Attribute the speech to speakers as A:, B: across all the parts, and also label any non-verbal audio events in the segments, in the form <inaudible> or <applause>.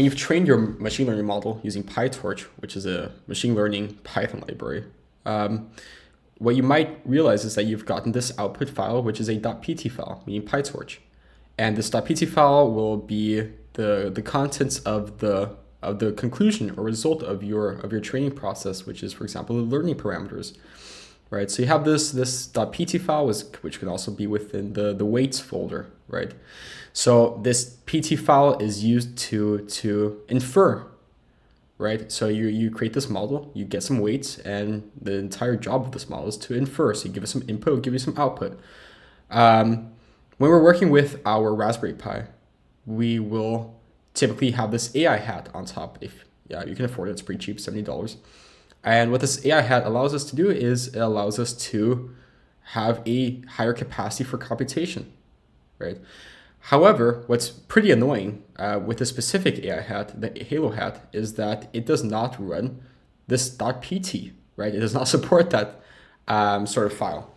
A: when you've trained your machine learning model using PyTorch, which is a machine learning Python library, um, what you might realize is that you've gotten this output file, which is a .pt file, meaning PyTorch. And this .pt file will be the, the contents of the of the conclusion or result of your of your training process, which is, for example, the learning parameters. Right. So you have this this .pt file, which can also be within the the weights folder, right? So this PT file is used to to infer right? So you, you create this model, you get some weights, and the entire job of this model is to infer. So you give it some input, give you some output. Um, when we're working with our Raspberry Pi, we will typically have this AI hat on top. If yeah, you can afford it, it's pretty cheap, $70. And what this AI hat allows us to do is it allows us to have a higher capacity for computation, right? However, what's pretty annoying uh, with the specific AI hat, the Hailo hat, is that it does not run this .pt, right? It does not <laughs> support that um, sort of file.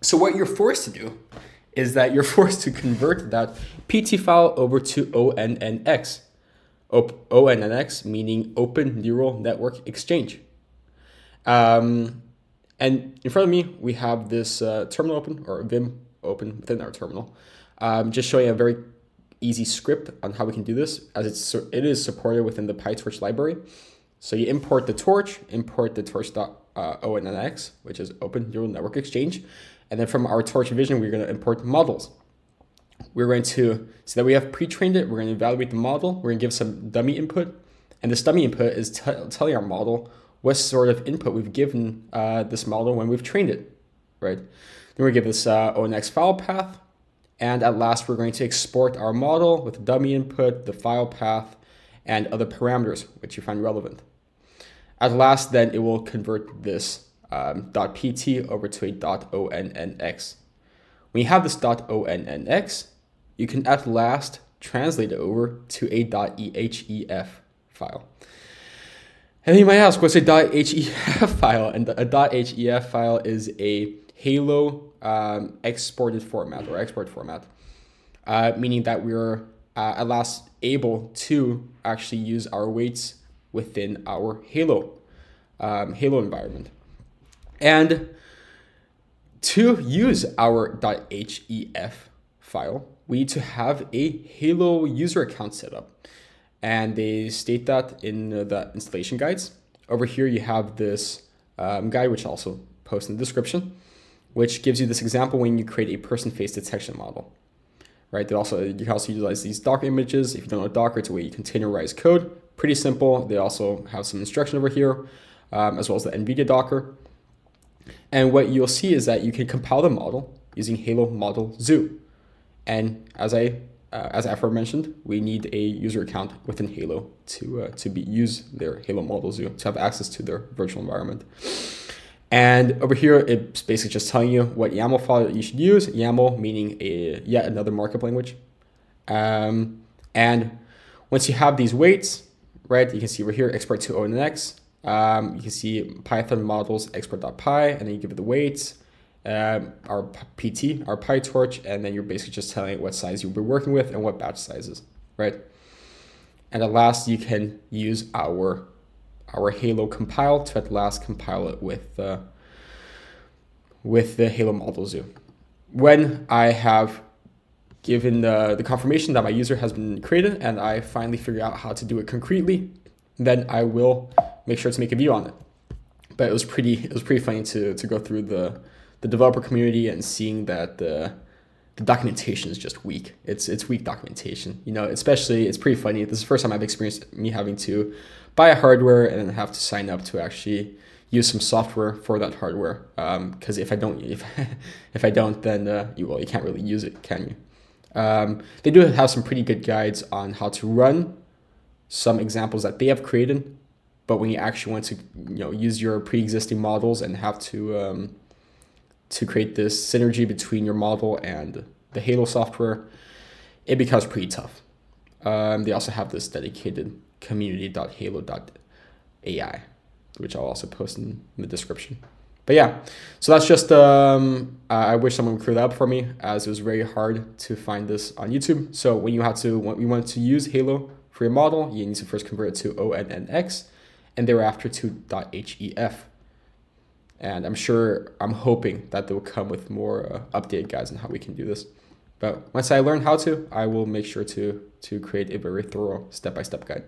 A: So what you're forced to do is that you're <laughs> forced to convert that PT file over to ONNX. ONNX meaning Open Neural Network Exchange. Um, and in front of me, we have this uh, terminal open or Vim open within our terminal. Um, just showing a very easy script on how we can do this as it's it is supported within the PyTorch library. So you import the torch, import the torch.onnx, which is Open Neural Network Exchange. And then from our torch vision, we're going to import models. We're going to, so that we have pre-trained it, we're going to evaluate the model. We're going to give some dummy input. And this dummy input is telling our model what sort of input we've given uh, this model when we've trained it, right? Then we give this uh, ONNX file path. And at last, we're going to export our model with dummy input, the file path, and other parameters which you find relevant. At last, then it will convert this um, .pt over to a .onnx. When you have this .onnx, you can at last translate it over to a .ehef file. And you might ask, what's a .hef file? And a .hef file is a Hailo um, exported format or export format, uh, meaning that we're uh, at last able to actually use our weights within our Hailo um, Hailo environment. And to use our .hef file, we need to have a Hailo user account set up. And they state that in the installation guides. Over here, you have this um, guide, which I'll also post in the description which gives you this example when you create a person face detection model. Right? They also you can also utilize these Docker images. If you don't know Docker, it's a way you containerize code. Pretty simple. They also have some instruction over here, um, as well as the NVIDIA Docker. And what you'll see is that you can compile the model using Hailo Model Zoo. And as I uh, as aforementioned, we need a user account within Hailo to uh, to be use their Hailo Model Zoo to have access to their virtual environment. And over here, it's basically just telling you what YAML file you should use. YAML meaning a yet another markup language. Um, and once you have these weights, right, you can see over here, export to ONNX. Um, you can see Python models export.py, and then you give it the weights, um, our PT, our PyTorch, and then you're basically just telling it what size you'll be working with and what batch sizes, right? And at last, you can use our our Hailo compile to at last compile it with, uh, with the Hailo model zoo. When I have given the, the confirmation that my user has been created and I finally figure out how to do it concretely, then I will make sure to make a view on it. But it was pretty it was pretty funny to, to go through the, the developer community and seeing that the, the documentation is just weak. It's it's weak documentation. You know, especially it's pretty funny. This is the first time I've experienced me having to buy a hardware and then have to sign up to actually use some software for that hardware. Because um, if I don't, if <laughs> if I don't, then uh, you well, you can't really use it, can you? Um, they do have some pretty good guides on how to run some examples that they have created, but when you actually want to, you know, use your pre-existing models and have to um, to create this synergy between your model and the Hailo software, it becomes pretty tough. Um, they also have this dedicated community.hailo.ai, which I'll also post in the description. But yeah, so that's just, um, I wish someone would clear that up for me as it was very hard to find this on YouTube. So when you have to, when we want to use Hailo For your model, you need to first convert it to ONNX and thereafter to .hef. And I'm sure, I'm hoping that they'll come with more uh, updated guides on how we can do this. But once I learn how to, I will make sure to, to create a very thorough step-by-step -step guide.